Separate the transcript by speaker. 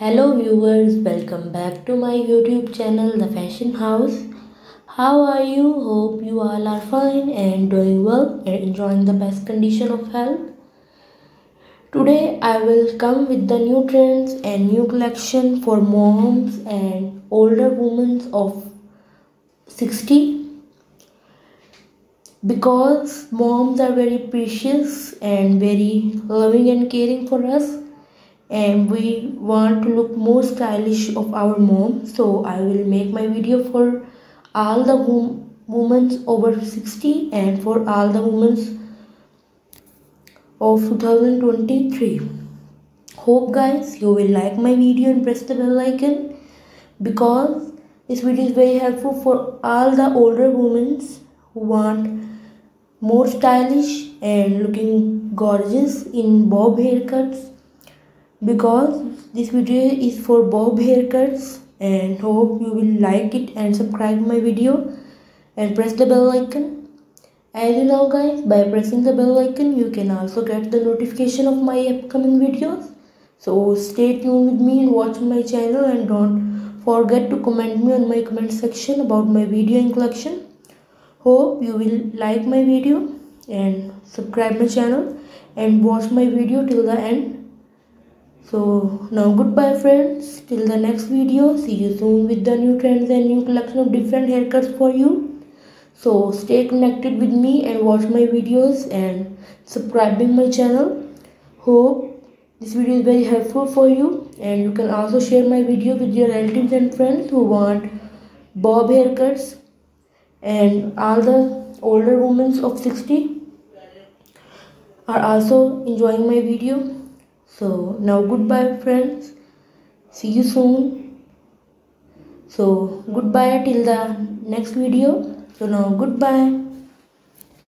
Speaker 1: Hello viewers, welcome back to my YouTube channel The Fashion House. How are you? Hope you all are fine and doing well and enjoying the best condition of health. Today I will come with the new trends and new collection for moms and older women of 60 because moms are very precious and very loving and caring for us and we want to look more stylish of our mom. So i will make my video for all the women over 60 and for all the women of 2023 hope guys you will like my video and press the bell icon because this video is very helpful for all the older women who want more stylish and looking gorgeous in bob haircuts because this video is for bob haircuts and hope you will like it and subscribe my video and press the bell icon. As you know guys by pressing the bell icon you can also get the notification of my upcoming videos. So stay tuned with me and watch my channel and don't forget to comment me on my comment section about my video and collection. Hope you will like my video and subscribe my channel and watch my video till the end so now goodbye friends. Till the next video. See you soon with the new trends and new collection of different haircuts for you. So stay connected with me and watch my videos and subscribing my channel. Hope this video is very helpful for you. And you can also share my video with your relatives and friends who want bob haircuts and all the older women of 60 are also enjoying my video so now goodbye friends. See you soon. So goodbye till the next video. So now goodbye